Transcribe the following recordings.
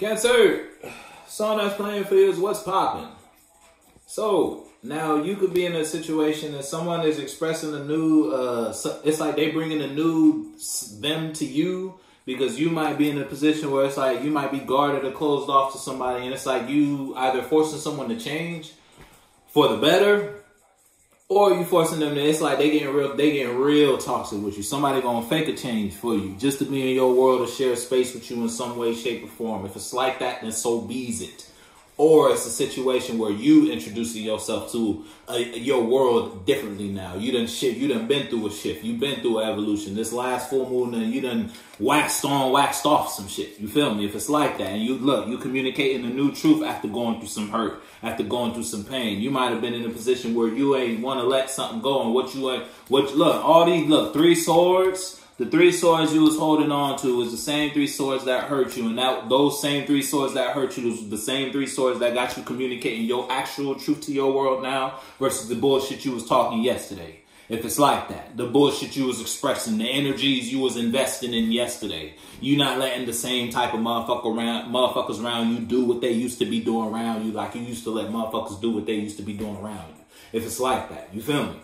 Cancer, song that's playing for you is What's Poppin'. So, now you could be in a situation that someone is expressing a new, uh, it's like they bringing a new them to you because you might be in a position where it's like you might be guarded or closed off to somebody and it's like you either forcing someone to change for the better or you forcing them to, it's like they getting real, they getting real toxic with you. Somebody gonna fake a change for you just to be in your world or share space with you in some way, shape, or form. If it's like that, then so be's it. Or it's a situation where you introducing yourself to uh, your world differently now. You done shift. You done been through a shift. You been through evolution. This last full moon, and you done waxed on, waxed off some shit. You feel me? If it's like that, and you look, you communicating the new truth after going through some hurt, after going through some pain. You might have been in a position where you ain't want to let something go, and what you ain't, what look, all these look, three swords the three swords you was holding on to was the same three swords that hurt you, and that those same three swords that hurt you was the same three swords that got you communicating your actual truth to your world now versus the bullshit you was talking yesterday. If it's like that, the bullshit you was expressing, the energies you was investing in yesterday, you not letting the same type of motherfucker around, motherfuckers around you do what they used to be doing around you, like you used to let motherfuckers do what they used to be doing around you. If it's like that, you feel me?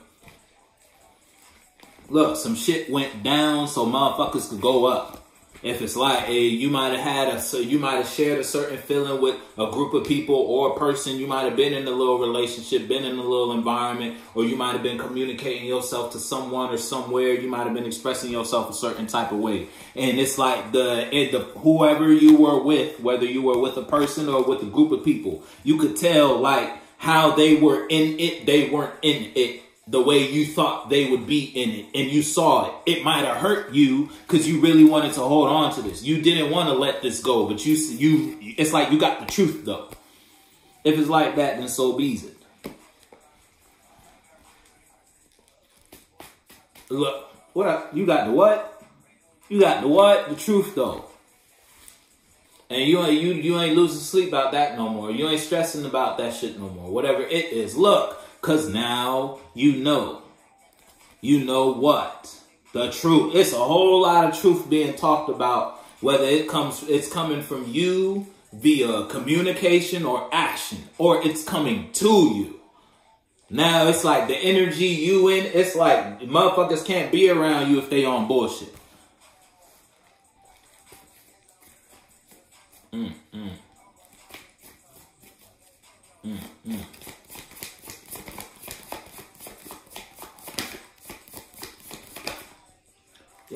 Look, some shit went down so motherfuckers could go up. If it's like, hey, you might have had a, so you might have shared a certain feeling with a group of people or a person. You might have been in a little relationship, been in a little environment, or you might have been communicating yourself to someone or somewhere. You might have been expressing yourself a certain type of way, and it's like the, it, the whoever you were with, whether you were with a person or with a group of people, you could tell like how they were in it. They weren't in it the way you thought they would be in it and you saw it. It might have hurt you because you really wanted to hold on to this. You didn't want to let this go, but you you it's like you got the truth though. If it's like that, then so be it. Look, what you got the what? You got the what? The truth though. And you ain't you you ain't losing sleep about that no more. You ain't stressing about that shit no more. Whatever it is. Look, Cause now you know. You know what? The truth. It's a whole lot of truth being talked about, whether it comes it's coming from you via communication or action, or it's coming to you. Now it's like the energy you in, it's like motherfuckers can't be around you if they on bullshit. Mm, mm. Mm,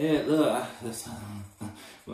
Yeah, look, I,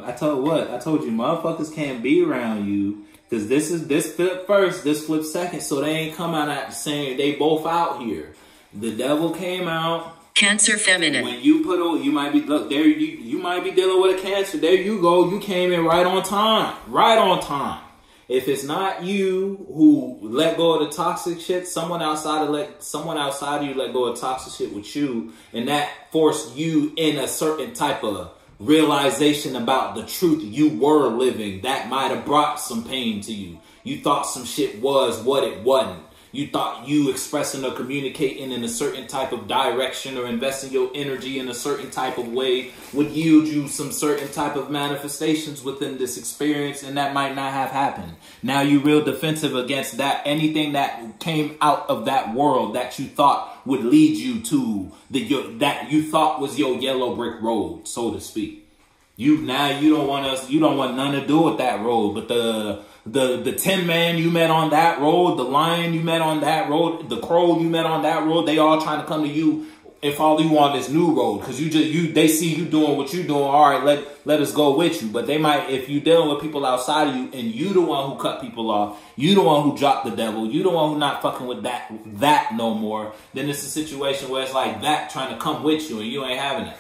I told what I told you, motherfuckers can't be around you because this is this flip first, this flip second, so they ain't come out at the same. They both out here. The devil came out. Cancer feminine. When you put on, you might be look there. You you might be dealing with a cancer. There you go. You came in right on time. Right on time. If it's not you who let go of the toxic shit, someone outside of let someone outside of you let go of toxic shit with you, and that forced you in a certain type of realization about the truth you were living, that might have brought some pain to you. You thought some shit was what it wasn't. You thought you expressing or communicating in a certain type of direction or investing your energy in a certain type of way would yield you some certain type of manifestations within this experience, and that might not have happened. Now you real defensive against that anything that came out of that world that you thought would lead you to the your, that you thought was your yellow brick road, so to speak. You now you don't want us you don't want none to do with that road, but the the the tin man you met on that road, the lion you met on that road, the crow you met on that road, they all trying to come to you and follow you on this new road because you just you they see you doing what you doing. All right, let let us go with you. But they might if you dealing with people outside of you and you the one who cut people off, you the one who dropped the devil, you the one who not fucking with that that no more. Then it's a situation where it's like that trying to come with you and you ain't having it.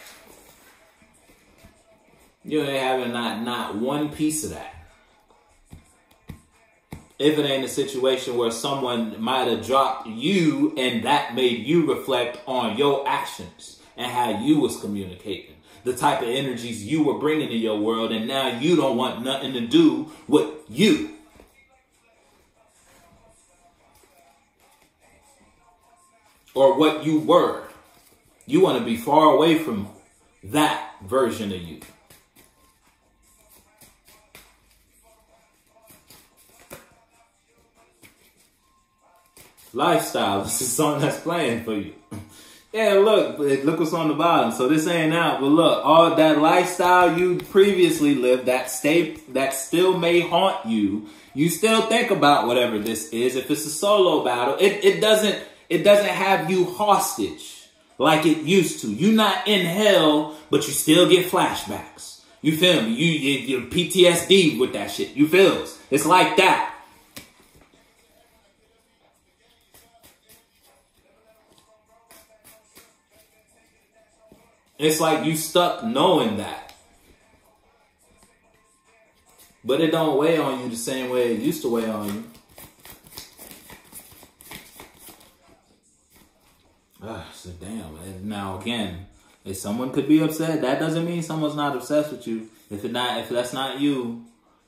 You ain't having not not one piece of that if it ain't a situation where someone might have dropped you and that made you reflect on your actions and how you was communicating the type of energies you were bringing to your world and now you don't want nothing to do with you. Or what you were. You want to be far away from that version of you lifestyle. This is song that's playing for you. yeah, look, look what's on the bottom. So this ain't out, but look, all that lifestyle you previously lived, that stay, that still may haunt you. You still think about whatever this is. If it's a solo battle, it, it doesn't, it doesn't have you hostage like it used to. You're not in hell, but you still get flashbacks. You feel me? You, you, you PTSD with that shit. You feel? It's like that. It's like you stuck knowing that. But it don't weigh on you the same way it used to weigh on you. Ah, so damn. And now again, if someone could be upset, that doesn't mean someone's not obsessed with you. If it not, if that's not you,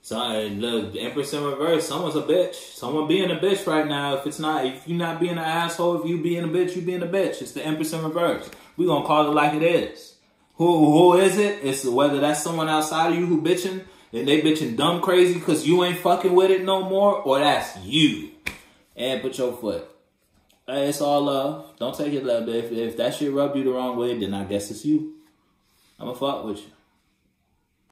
so look, Empress in reverse. Someone's a bitch. Someone being a bitch right now. If it's not, if you're not being an asshole, if you being a bitch, you being a bitch. It's the Empress in reverse. We gonna call it like it is. Who who is it? It's whether that's someone outside of you who bitching and they bitching dumb crazy because you ain't fucking with it no more, or that's you. And put your foot. Hey, it's all love. Don't take it love. If if that shit rub you the wrong way, then I guess it's you. I'ma fuck with you.